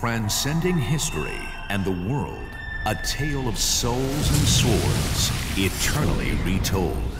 Transcending history and the world, a tale of souls and swords, eternally retold.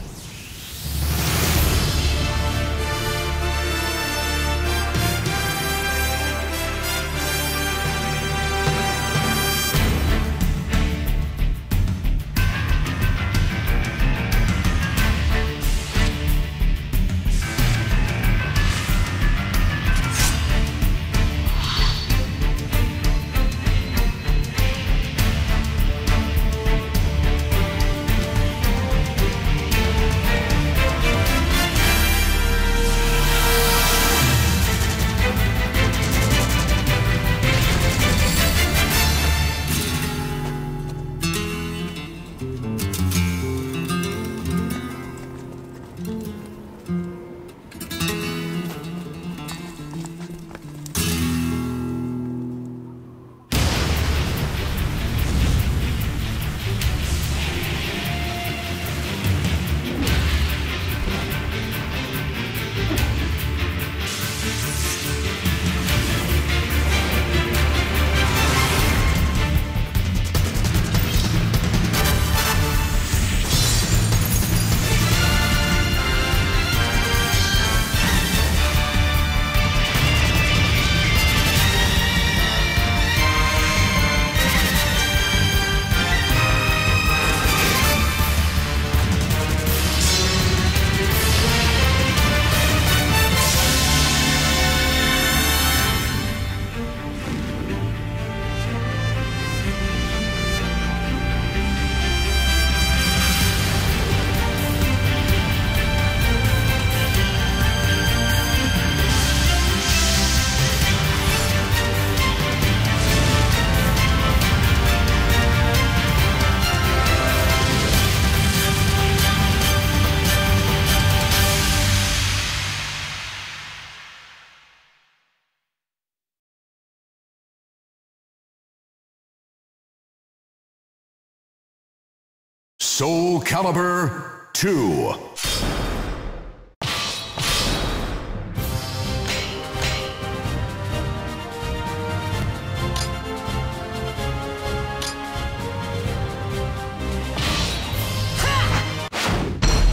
Soul Calibur 2.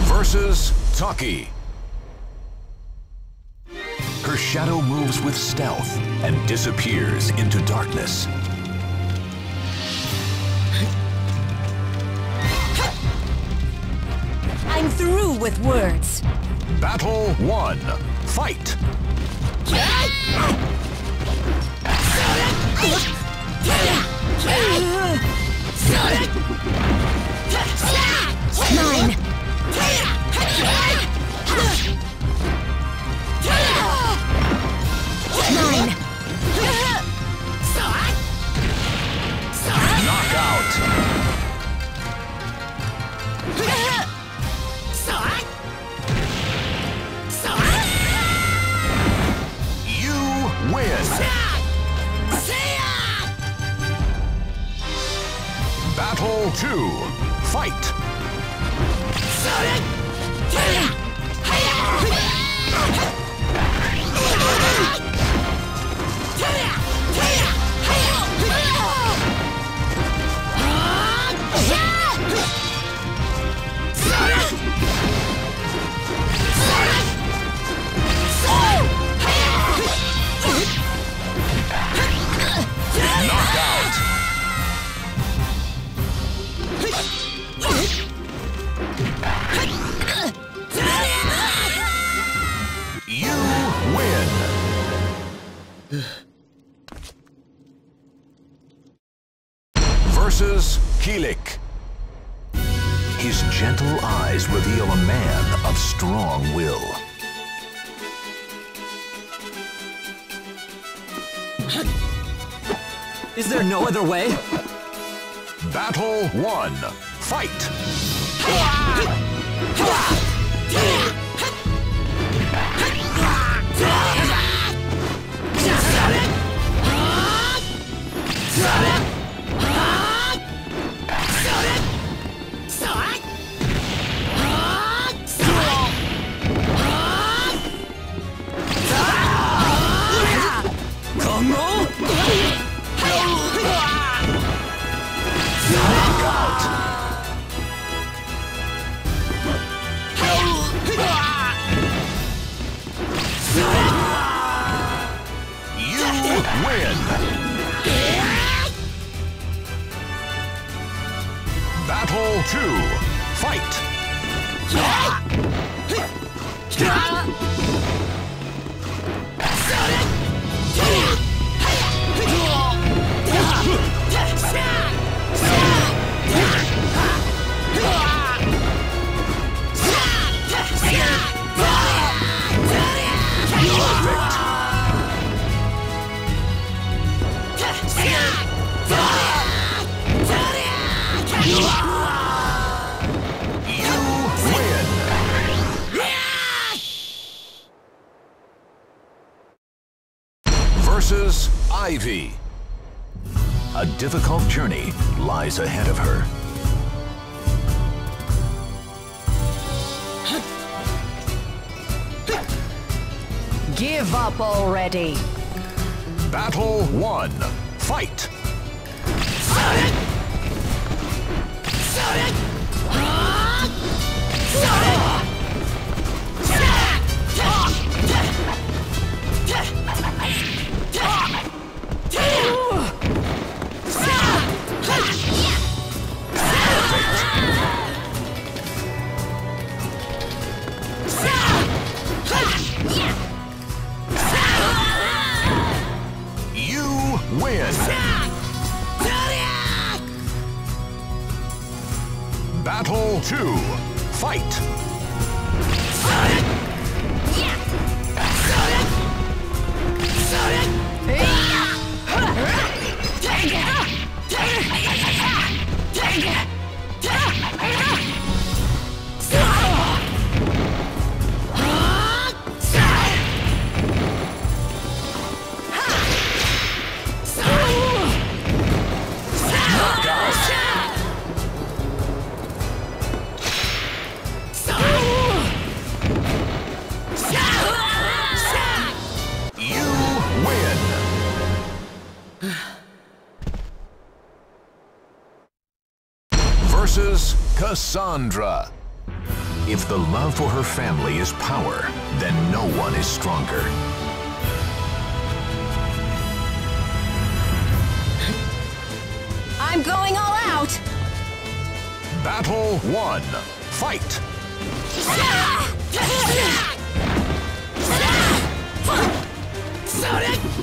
Versus Taki. Her shadow moves with stealth and disappears into darkness. I'm through with words. Battle 1. Fight! Nine. Battle 2. Fight! Knockout! Kilik. His gentle eyes reveal a man of strong will. Is there no other way? Battle one. Fight! 2. Fight! Versus Ivy. A difficult journey lies ahead of her. Give up already. Battle 1. Fight! You Cassandra. If the love for her family is power, then no one is stronger. I'm going all out. Battle 1. Fight! You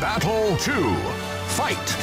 Battle 2. Fight!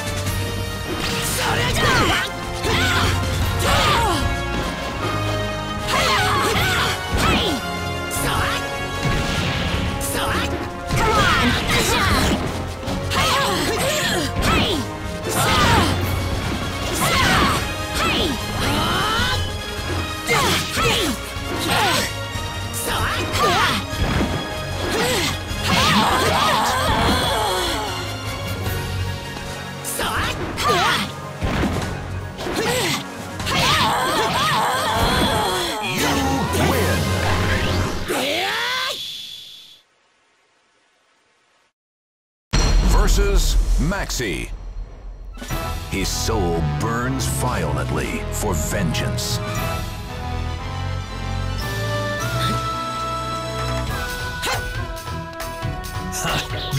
Maxi. His soul burns violently for vengeance.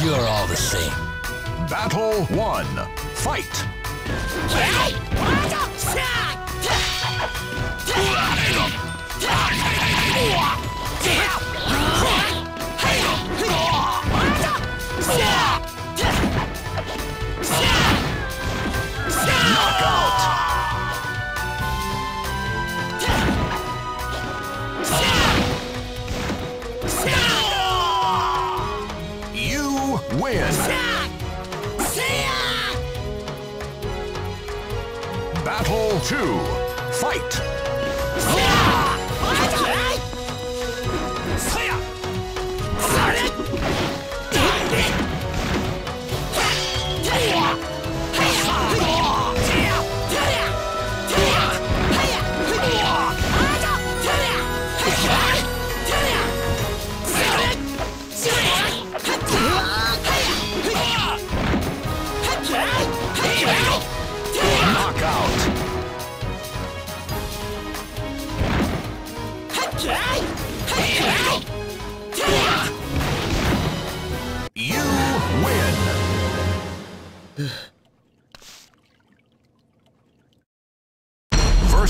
You're all the same. Battle 1. Fight! You Battle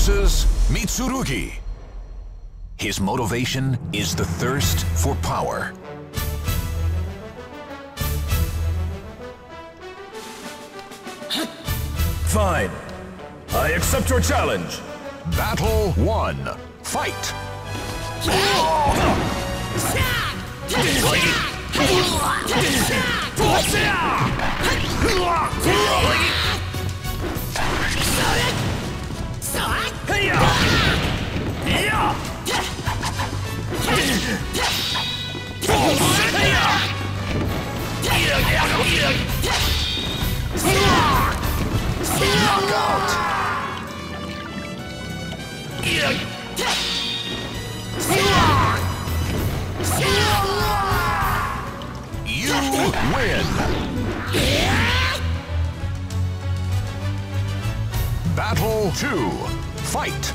Versus Mitsurugi. His motivation is the thirst for power. Fine. I accept your challenge. Battle 1. Fight! Knockout! You win! Battle 2. Fight!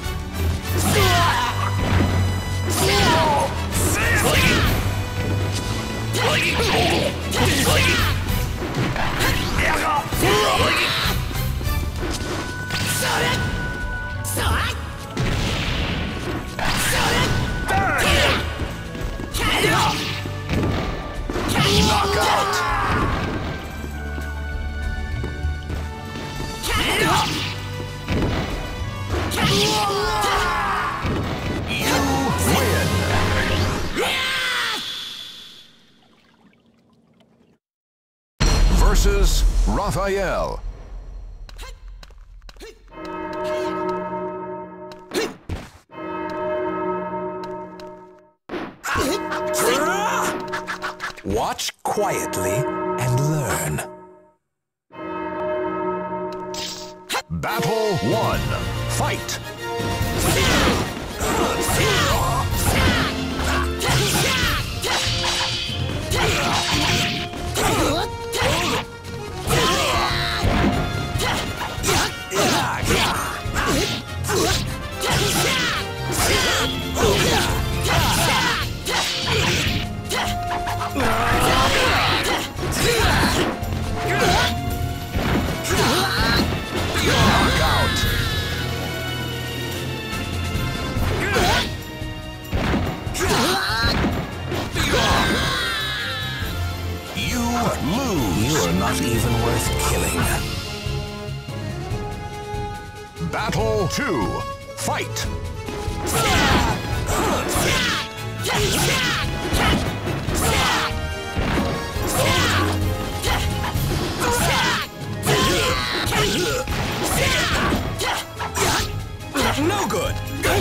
Watch quietly and learn. Battle 1. Fight!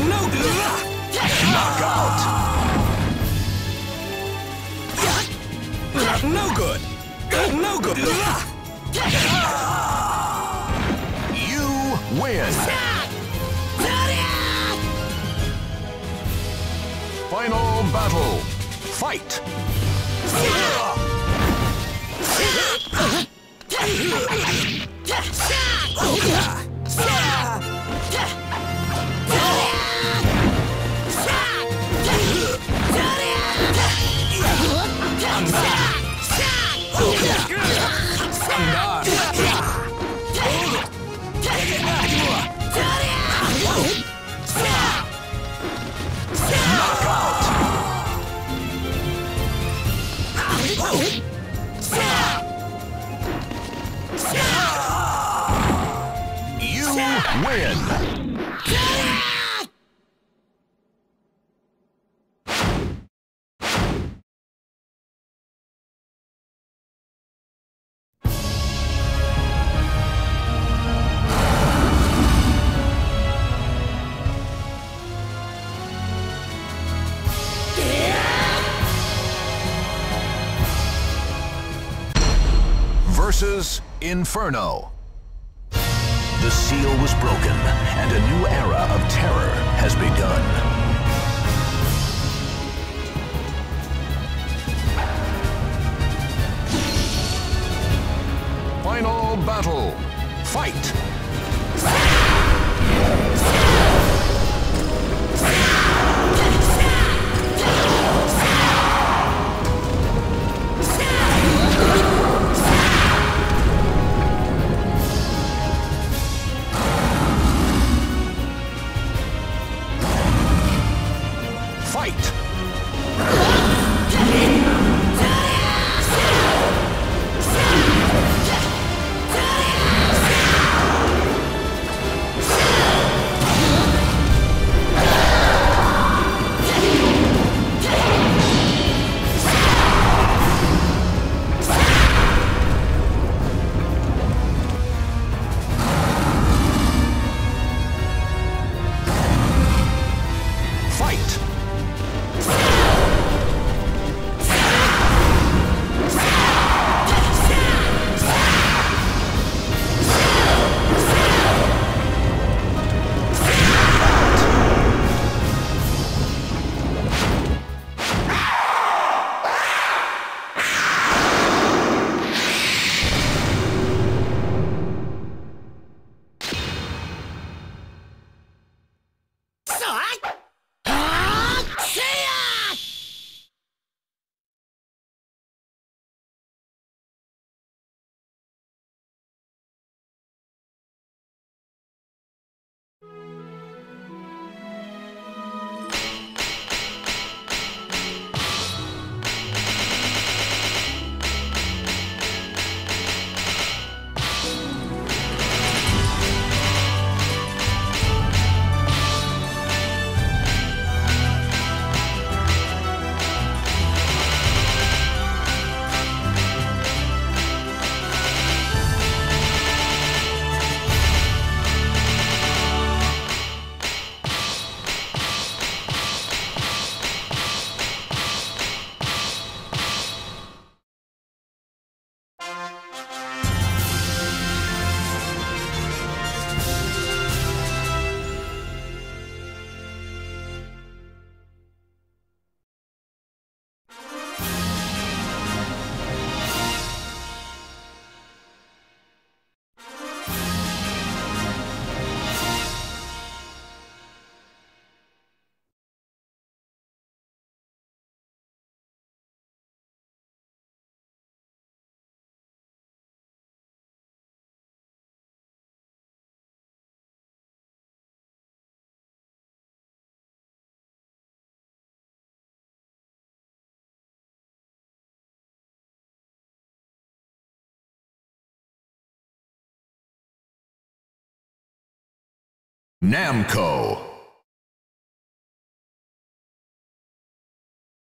No good. Knockout! No good. No good. You win! Final battle! Fight! You Versus Inferno. The seal was broken, and a new era of terror has begun. Final battle. Fight! Namco.